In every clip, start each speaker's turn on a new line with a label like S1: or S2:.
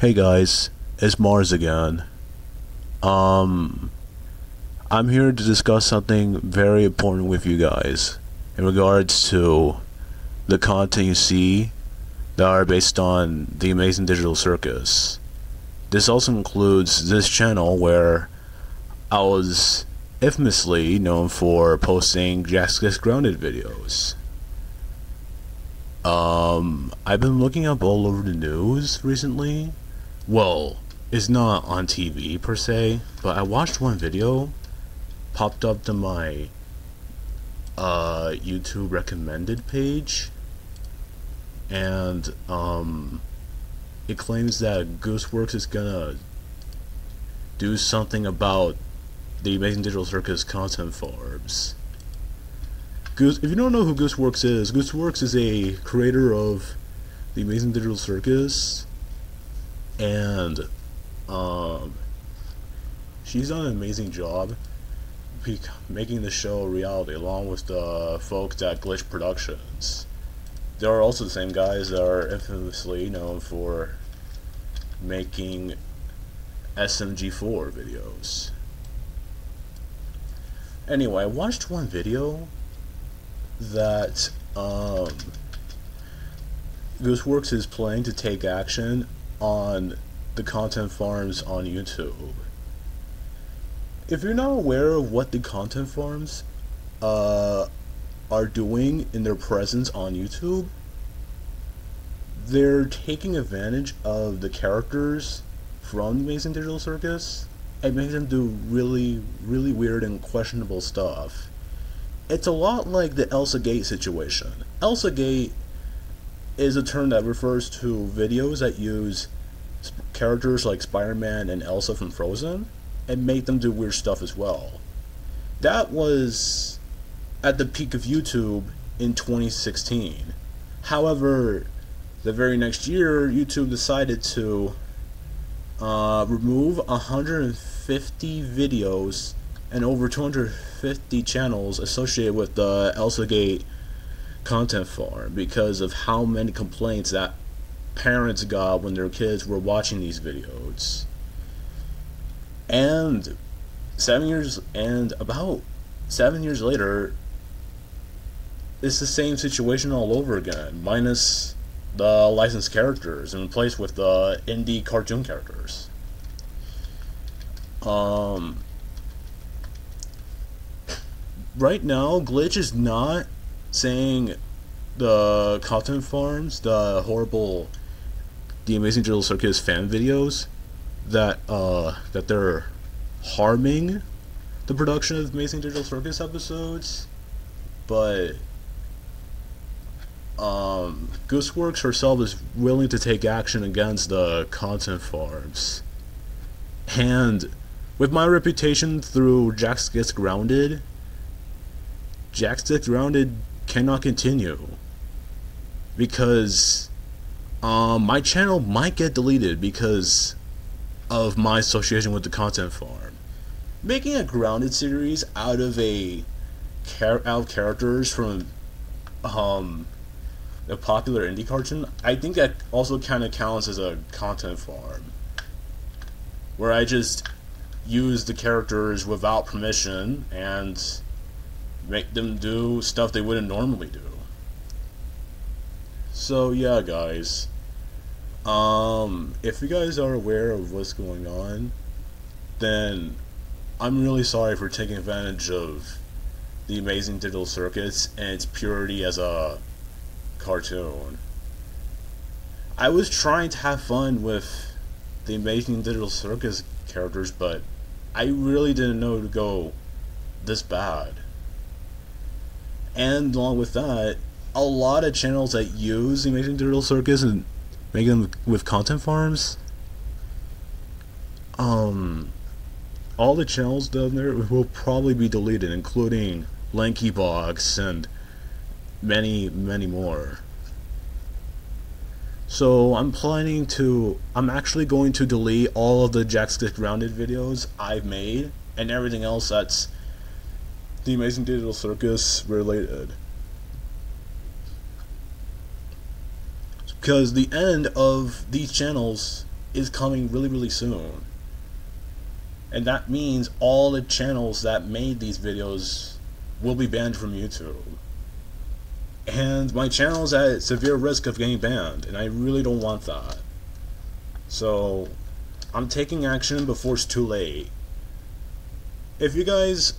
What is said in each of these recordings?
S1: Hey guys, it's Mars again. Um, I'm here to discuss something very important with you guys in regards to the content you see that are based on the Amazing Digital Circus. This also includes this channel where I was infamously known for posting Jax Grounded videos. Um, I've been looking up all over the news recently. Well, it's not on TV per se, but I watched one video popped up to my uh, YouTube recommended page, and um, it claims that Gooseworx is gonna do something about the Amazing Digital Circus content farms. Goose, if you don't know who Gooseworx is, Gooseworx is a creator of the Amazing Digital Circus, and um, she's done an amazing job making the show a reality, along with the folks at Glitch Productions. They are also the same guys that are infamously known for making SMG4 videos. Anyway, I watched one video that um, Gooseworx is planning to take action on the content farms on YouTube. If you're not aware of what the content farms uh, are doing in their presence on YouTube, they're taking advantage of the characters from Amazing Digital Circus and making them do really, really weird and questionable stuff. It's a lot like the Elsa Gate situation. Elsa Gate is a term that refers to videos that use characters like Spider-Man and Elsa from Frozen and make them do weird stuff as well. That was at the peak of YouTube in 2016. However, the very next year, YouTube decided to uh, remove 150 videos and over 250 channels associated with the ElsaGate content farm because of how many complaints that parents got when their kids were watching these videos. And seven years and about seven years later, it's the same situation all over again, minus the licensed characters and replaced with the indie cartoon characters. Um, right now, Glitch is not saying the content farms, the horrible, the Amazing Digital Circus fan videos, that uh that they're harming the production of Amazing Digital Circus episodes, but um, Gooseworx herself is willing to take action against the content farms. And with my reputation through Jax Gets Grounded, Jax Gets Grounded cannot continue. Because um, my channel might get deleted because of my association with the content farm. Making a grounded series out of a out of characters from um a popular indie cartoon, I think that also kind of counts as a content farm. Where I just use the characters without permission and make them do stuff they wouldn't normally do. So yeah, guys. Um, if you guys are aware of what's going on, then I'm really sorry for taking advantage of the Amazing Digital Circus and its purity as a cartoon. I was trying to have fun with the Amazing Digital Circus characters, but I really didn't know to go this bad. And along with that, a lot of channels that use the Amazing Digital Circus and make them with content farms. Um, all the channels down there will probably be deleted, including Lanky Lankybox and many, many more. So I'm planning to, I'm actually going to delete all of the Jax Gets Grounded videos I've made and everything else that's the Amazing Digital Circus related. Because the end of these channels is coming really, really soon. And that means all the channels that made these videos will be banned from YouTube. And my channel is at severe risk of getting banned, and I really don't want that. So, I'm taking action before it's too late. If you guys,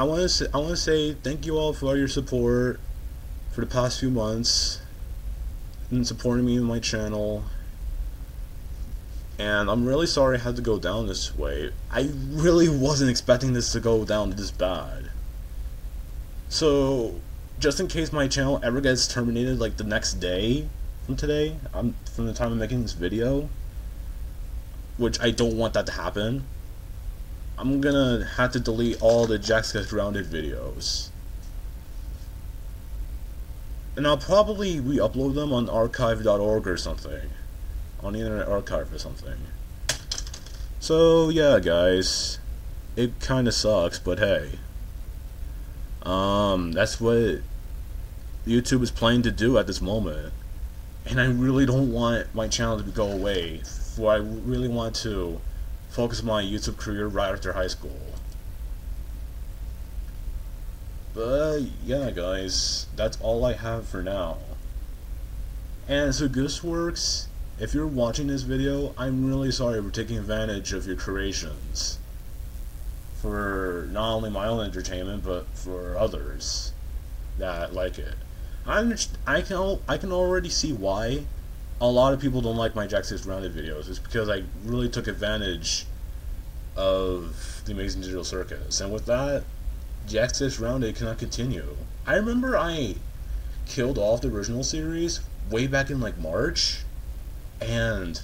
S1: I want to say, I want to say thank you all for all your support for the past few months and supporting me in my channel. And I'm really sorry I had to go down this way. I really wasn't expecting this to go down this bad. So, just in case my channel ever gets terminated like the next day from today, I'm from the time I'm making this video, which I don't want that to happen, I'm gonna have to delete all the Gets Grounded videos. And I'll probably re-upload them on archive.org or something. On the Internet Archive or something. So, yeah, guys. It kinda sucks, but hey. Um, that's what YouTube is planning to do at this moment. And I really don't want my channel to go away for I really want to focus my YouTube career right after high school. But yeah, guys, that's all I have for now. And so Gooseworx, if you're watching this video, I'm really sorry for taking advantage of your creations. For not only my own entertainment, but for others that like it. I'm I can I can already see why a lot of people don't like my Jax Gets Grounded videos is because I really took advantage of the Amazing Digital Circus. And with that, Jax Gets Grounded cannot continue. I remember I killed off the original series way back in like March, and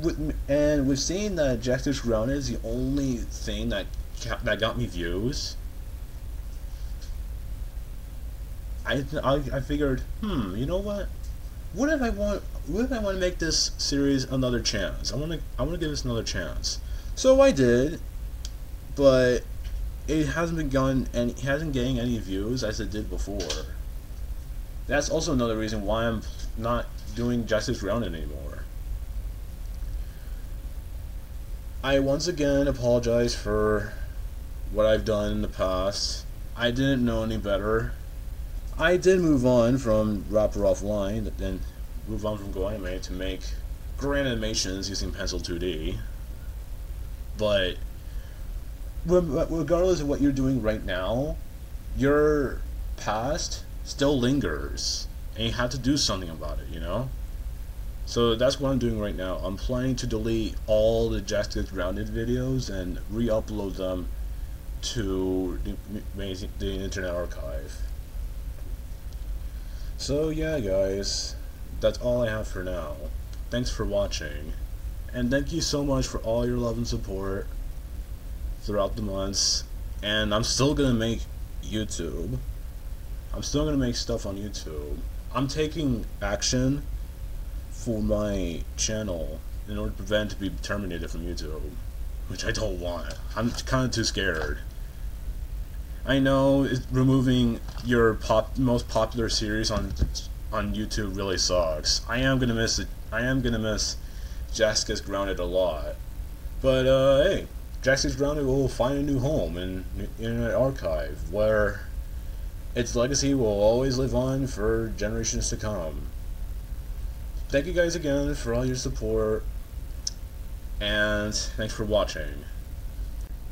S1: with and with seeing that Jax Gets Grounded is the only thing that that got me views. I, I, I figured, hmm, you know what? What if I want what if I want to make this series another chance? I want to I want to give this another chance. So I did, but it hasn't been and it hasn't getting any views as it did before. That's also another reason why I'm not doing Jax Gets Grounded anymore. I once again apologize for what I've done in the past. I didn't know any better. I did move on from Wrapper Offline, then move on from GoAnimate to make grand animations using Pencil 2D. But regardless of what you're doing right now, your past still lingers, and you have to do something about it, you know? So that's what I'm doing right now. I'm planning to delete all the Jax Gets Grounded videos and re-upload them to the, the Internet Archive. So yeah guys, that's all I have for now. Thanks for watching. And thank you so much for all your love and support throughout the months. And I'm still gonna make YouTube. I'm still gonna make stuff on YouTube. I'm taking action for my channel in order to prevent to be terminated from YouTube. Which I don't want. I'm kinda too scared. I know removing your pop most popular series on on YouTube really sucks. I am gonna miss it. I am gonna miss Jax Grounded a lot. But uh, hey, Gets Grounded will find a new home in Internet Archive where its legacy will always live on for generations to come. Thank you guys again for all your support, and thanks for watching.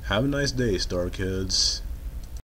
S1: Have a nice day, Star Kids.